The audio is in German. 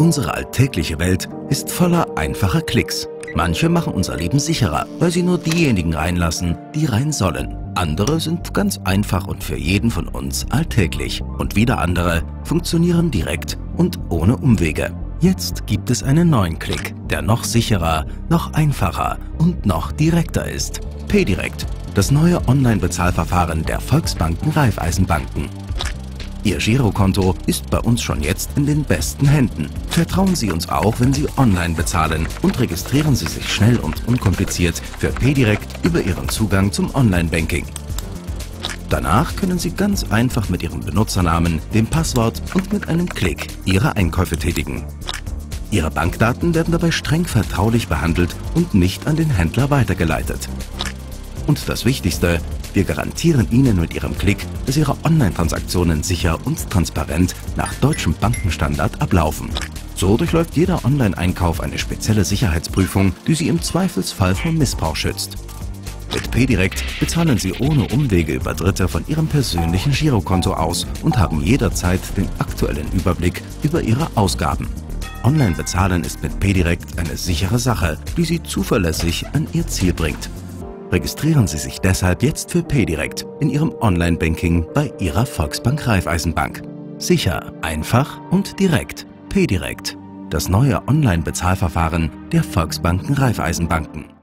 Unsere alltägliche Welt ist voller einfacher Klicks. Manche machen unser Leben sicherer, weil sie nur diejenigen reinlassen, die rein sollen. Andere sind ganz einfach und für jeden von uns alltäglich. Und wieder andere funktionieren direkt und ohne Umwege. Jetzt gibt es einen neuen Klick, der noch sicherer, noch einfacher und noch direkter ist. PayDirect, das neue Online-Bezahlverfahren der Volksbanken Raiffeisenbanken. Ihr Girokonto ist bei uns schon jetzt in den besten Händen. Vertrauen Sie uns auch, wenn Sie online bezahlen und registrieren Sie sich schnell und unkompliziert für PayDirect über Ihren Zugang zum Online-Banking. Danach können Sie ganz einfach mit Ihrem Benutzernamen, dem Passwort und mit einem Klick Ihre Einkäufe tätigen. Ihre Bankdaten werden dabei streng vertraulich behandelt und nicht an den Händler weitergeleitet. Und das Wichtigste, wir garantieren Ihnen mit Ihrem Klick, dass Ihre Online-Transaktionen sicher und transparent nach deutschem Bankenstandard ablaufen. So durchläuft jeder Online-Einkauf eine spezielle Sicherheitsprüfung, die Sie im Zweifelsfall vor Missbrauch schützt. Mit PDirect bezahlen Sie ohne Umwege über Dritte von Ihrem persönlichen Girokonto aus und haben jederzeit den aktuellen Überblick über Ihre Ausgaben. Online-Bezahlen ist mit PDirect eine sichere Sache, die Sie zuverlässig an Ihr Ziel bringt. Registrieren Sie sich deshalb jetzt für PayDirect in Ihrem Online-Banking bei Ihrer Volksbank Raiffeisenbank. Sicher, einfach und direkt. PayDirect, das neue Online-Bezahlverfahren der Volksbanken Raiffeisenbanken.